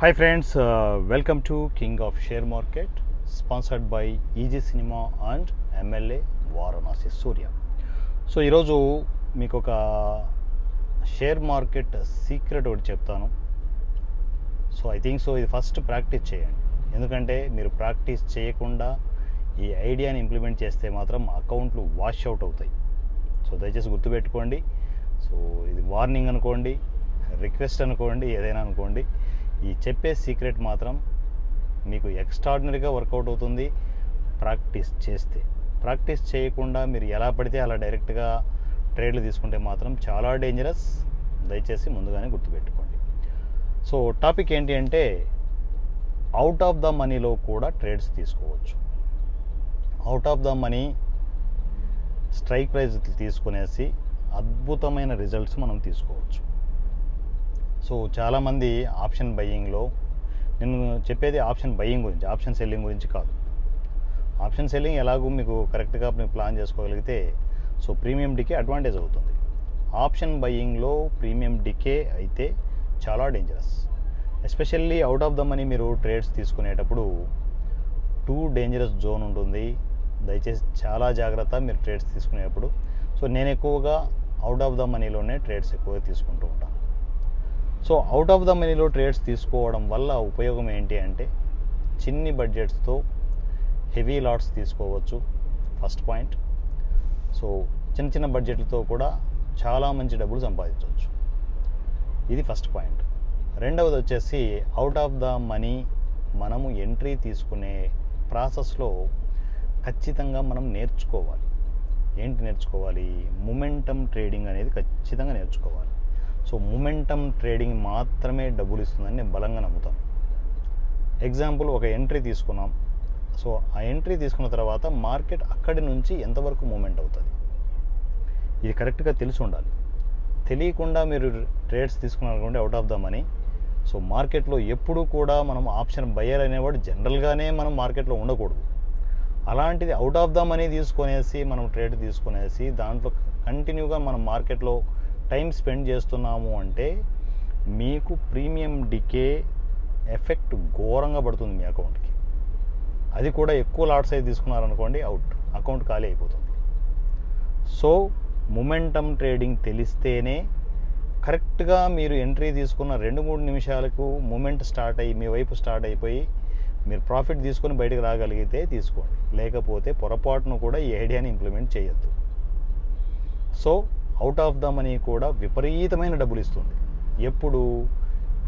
Hi friends welcome to king of share market sponsored by easy cinema and MLA Varanasi Surya so ఈరోజు మీకు ఒక share market secret ఒకటి చెప్తాను. So I think so ఇది first practice చేయండి. ఎందుకంటే మీరు ప్రాక్టీస్ చేయకుండా ఈ ఐడియాని ఇంప్లిమెంట్ చేస్తే మాత్రం అకౌంట్లు వాష్ అవుట్ అవుతాయి. సో దయచేసి గుర్తుపెట్టుకోండి. సో ఇది వార్నింగ్ అనుకోండి రిక్వెస్ట్ అనుకోండి ఏదైనా అనుకోండి. ఈ చెప్పే సీక్రెట్ మాత్రం మీకు ఎక్స్ట్రాడినరీగా వర్కౌట్ అవుతుంది ప్రాక్టీస్ చేస్తే. ప్రాక్టీస్ చేయకుండా మీరు ఎలా పడితే అలా డైరెక్ట్గా ట్రేడ్లు తీసుకుంటే మాత్రం చాలా డేంజరస్. దయచేసి ముందుగానే గుర్తుపెట్టుకోండి. సో టాపిక్ ఏంటి అంటే అవుట్ ఆఫ్ ద మనీలో కూడా ట్రేడ్స్ తీసుకోవచ్చు. Out of the money strike price తీసుకునేసి అద్భుతమైన రిజల్ట్స్ మనం తీసుకోవచ్చు. సో చాలామంది ఆప్షన్ బయ్యింగ్లో నేను చెప్పేది ఆప్షన్ బయ్యింగ్ గురించి ఆప్షన్ సెల్లింగ్ గురించి కాదు. ఆప్షన్ సెల్లింగ్ ఎలాగో మీకు కరెక్ట్గా మీరు ప్లాన్ చేసుకోగలిగితే సో ప్రీమియం డికే అడ్వాంటేజ్ అవుతుంది. ఆప్షన్ బయ్యింగ్లో ప్రీమియం డికే అయితే చాలా dangerous. Especially out of the money మీరు ట్రేడ్స్ తీసుకునేటప్పుడు టూ డేంజరస్ జోన్ ఉంటుంది. దయచేసి చాలా జాగ్రత్త మీరు ట్రేడ్స్ తీసుకునేటప్పుడు. సో నేను ఎక్కువగా అవుట్ ఆఫ్ ద మనీలోనే ట్రేడ్స్ ఎక్కువగా తీసుకుంటూ ఉంటాను. సో అవుట్ ఆఫ్ ద మనీలో ట్రేడ్స్ తీసుకోవడం వల్ల ఉపయోగం ఏంటి అంటే చిన్ని బడ్జెట్స్తో హెవీ లాట్స్ తీసుకోవచ్చు. ఫస్ట్ పాయింట్ సో చిన్న చిన్న బడ్జెట్లతో కూడా చాలా మంచి డబ్బులు సంపాదించవచ్చు. ఇది ఫస్ట్ పాయింట్ రెండవది వచ్చేసి అవుట్ ఆఫ్ ద మనీ మనము ఎంట్రీ తీసుకునే ప్రాసెస్లో ఖచ్చితంగా మనం నేర్చుకోవాలి. ఏంటి నేర్చుకోవాలి? మొమెంటమ్ ట్రేడింగ్ అనేది ఖచ్చితంగా నేర్చుకోవాలి. సో మూమెంటమ్ ట్రేడింగ్ మాత్రమే డబ్బులు ఇస్తుందని నేను బలంగా నమ్ముతాను ఎగ్జాంపుల్ ఒక ఎంట్రీ తీసుకున్నాం. సో ఆ ఎంట్రీ తీసుకున్న తర్వాత మార్కెట్ అక్కడి నుంచి ఎంతవరకు మూమెంట్ అవుతుంది? ఇది కరెక్ట్గా తెలిసి ఉండాలి. తెలియకుండా మీరు trades తీసుకున్నారనుకోండి out of the money so మార్కెట్లో ఎప్పుడూ కూడా మనం ఆప్షన్ బయ్యర్ అనేవాడు జనరల్గానే మనం మార్కెట్లో ఉండకూడదు. అలాంటిది అవుట్ ఆఫ్ ద మనీ తీసుకొనేసి మనం ట్రేడ్ తీసుకునేసి దాంట్లో కంటిన్యూగా మనం మార్కెట్లో టైం స్పెండ్ చేస్తున్నాము అంటే మీకు ప్రీమియం డికే ఎఫెక్ట్ ఘోరంగా పడుతుంది మీ అకౌంట్కి. అది కూడా ఎక్కువ లాట్ సైజ్ తీసుకున్నారనుకోండి అవుట్. అకౌంట్ ఖాళీ అయిపోతుంది. సో మొమెంటమ్ ట్రేడింగ్ తెలిస్తేనే కరెక్ట్గా మీరు ఎంట్రీ తీసుకున్న రెండు మూడు నిమిషాలకు మూమెంట్ స్టార్ట్ అయ్యి మీ వైపు స్టార్ట్ అయిపోయి మీరు ప్రాఫిట్ తీసుకొని బయటకు రాగలిగితే తీసుకోండి. లేకపోతే పొరపాటును కూడా ఈ ఐడియాని ఇంప్లిమెంట్ చేయొద్దు. So out of the money కూడా విపరీతమైన డబ్బులు ఇస్తుంది ఎప్పుడు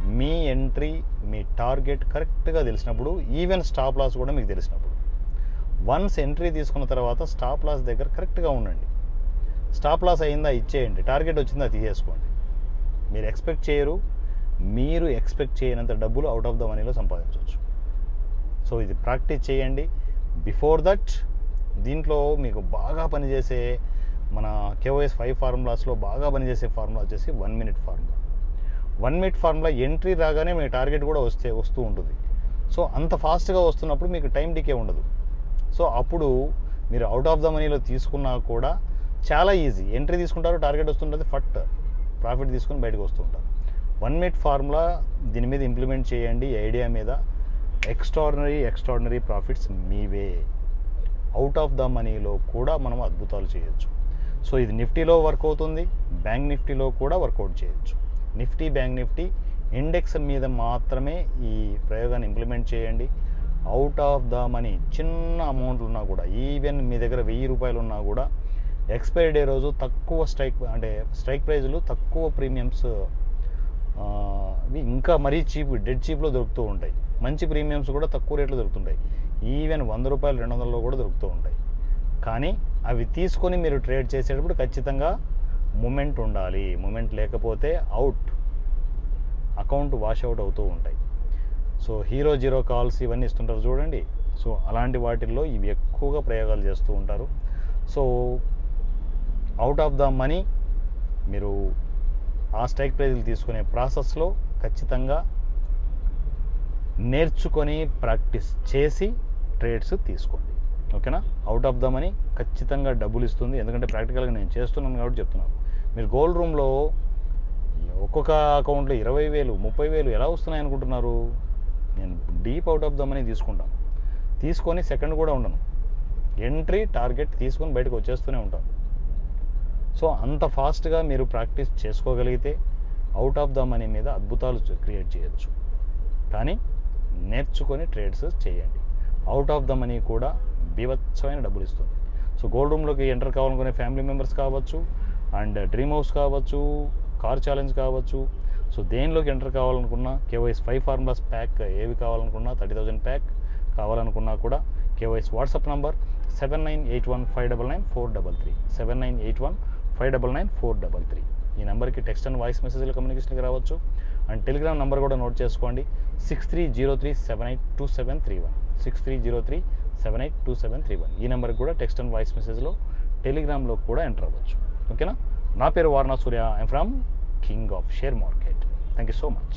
మీ ఎంట్రీ మీ టార్గెట్ కరెక్ట్గా తెలిసినప్పుడు ఈవెన్ స్టాప్ లాస్ కూడా మీకు తెలిసినప్పుడు. వన్స్ ఎంట్రీ తీసుకున్న తర్వాత స్టాప్ లాస్ దగ్గర కరెక్ట్గా ఉండండి. స్టాప్ లాస్ అయిందా ఇచ్చేయండి. టార్గెట్ వచ్చిందా తీసేసుకోండి. మీరు ఎక్స్పెక్ట్ చేయరు. మీరు ఎక్స్పెక్ట్ చేయనంత డబ్బులు అవుట్ ఆఫ్ ద మనీలో సంపాదించవచ్చు. సో ఇది ప్రాక్టీస్ చేయండి. బిఫోర్ దట్ దీంట్లో మీకు బాగా పనిచేసే మన కేఓఎస్ ఫైవ్ ఫార్ములాస్లో బాగా పనిచేసే ఫార్ములా వచ్చేసి one minute formula. One minute formula entry రాగానే మీ టార్గెట్ కూడా వస్తే వస్తూ ఉంటుంది. సో అంత ఫాస్ట్గా వస్తున్నప్పుడు మీకు టైం డికే ఉండదు. సో అప్పుడు మీరు అవుట్ ఆఫ్ ద మనీలో తీసుకున్నా కూడా చాలా ఈజీ ఎంట్రీ తీసుకుంటారు టార్గెట్ వస్తుంటుంది ఫట్ ప్రాఫిట్ తీసుకుని బయటకు వస్తూ ఉంటారు. వన్ మినిట్ ఫార్ములా దీని మీద ఇంప్లిమెంట్ చేయండి ఐడియా మీద. ఎక్స్ట్రాడినరీ ఎక్స్ట్రాడినరీ ప్రాఫిట్స్ మీవే. అవుట్ ఆఫ్ ద మనీలో కూడా మనం అద్భుతాలు చేయొచ్చు. సో ఇది నిఫ్టీలో వర్క్ అవుతుంది. బ్యాంక్ నిఫ్టీలో కూడా వర్కౌట్ చేయొచ్చు. నిఫ్టీ బ్యాంక్ నిఫ్టీ ఇండెక్స్ మీద మాత్రమే ఈ ప్రయోగాన్ని ఇంప్లిమెంట్ చేయండి. అవుట్ ఆఫ్ ద మనీ చిన్న అమౌంట్లు ఉన్నా కూడా ఈవెన్ మీ దగ్గర వెయ్యి రూపాయలు ఉన్నా కూడా ఎక్స్పైరీ డే రోజు తక్కువ స్ట్రైక్ అంటే స్ట్రైక్ ప్రైజ్లు తక్కువ ప్రీమియమ్స్ ఇంకా మరీ చీప్ డెడ్ చీప్లో దొరుకుతూ ఉంటాయి. మంచి ప్రీమియమ్స్ కూడా తక్కువ రేట్లో దొరుకుతుంటాయి. ఈవెన్ వంద రూపాయలు రెండు వందలలో కూడా దొరుకుతూ ఉంటాయి. కానీ అవి తీసుకొని మీరు ట్రేడ్ చేసేటప్పుడు ఖచ్చితంగా మూమెంట్ ఉండాలి. మూమెంట్ లేకపోతే అవుట్. అకౌంట్ వాష్ అవుట్ అవుతూ ఉంటాయి. సో హీరో జీరో కాల్స్ ఇవన్నీ ఇస్తుంటారు చూడండి. సో అలాంటి వాటిల్లో ఇవి ఎక్కువగా ప్రయోగాలు చేస్తూ ఉంటారు. So out of the money మీరు ఆ స్ట్రైక్ ప్రైజ్లు తీసుకునే ప్రాసెస్లో ఖచ్చితంగా నేర్చుకొని ప్రాక్టీస్ చేసి ట్రేడ్స్ తీసుకోండి. ఓకేనా? అవుట్ ఆఫ్ ద మనీ ఖచ్చితంగా డబ్బులు ఇస్తుంది. ఎందుకంటే ప్రాక్టికల్గా నేను చేస్తున్నాను కాబట్టి చెప్తున్నాను. మీరు గోల్డ్ రూమ్లో ఒక్కొక్క అకౌంట్లో ఇరవై వేలు ముప్పై వేలు ఎలా వస్తున్నాయి అనుకుంటున్నారు? నేను deep out of the money తీసుకుంటాను. తీసుకొని సెకండ్ కూడా ఉండను. ఎంట్రీ టార్గెట్ తీసుకొని బయటకు వచ్చేస్తూనే ఉంటాను. సో అంత ఫాస్ట్గా మీరు ప్రాక్టీస్ చేసుకోగలిగితే అవుట్ ఆఫ్ ద మనీ మీద అద్భుతాలు క్రియేట్ చేయొచ్చు. కానీ నేర్చుకొని ట్రేడ్స్ చేయండి. అవుట్ ఆఫ్ ద మనీ కూడా బీభత్సమైన డబ్బులు ఇస్తుంది. సో గోల్డ్ రూమ్లోకి ఎంటర్ కావాలనుకునే ఫ్యామిలీ మెంబర్స్ కావచ్చు అండ్ డ్రీమ్ హౌస్ కావచ్చు కార్ ఛాలెంజ్ కావచ్చు. సో దేనిలోకి ఎంటర్ కావాలనుకున్నా కేవైఎస్ ఫైవ్ ఫార్ములాస్ ప్యాక్ ఏవి కావాలనుకున్నా థర్టీ థౌజండ్ ప్యాక్ కావాలనుకున్నా కూడా KYS WhatsApp number seven nine eight one five double nine four double three. Seven nine eight one five double nine four double three. ఈ నెంబర్కి text and voice మెసేజ్ల కమ్యూనికేషన్కి రావచ్చు. And Telegram number కూడా note చేసుకోండి. Six three zero three seven eight two seven three one. Six three zero three seven eight two seven three one. ఈ నెంబర్కి కూడా టెక్స్ట్ అండ్ వాయిస్ మెసేజ్లో టెలిగ్రామ్లో కూడా ఎంటర్ అవ్వచ్చు. ఓకేనా? నా పేరు Varana Surya I'm from king of share market thank you so much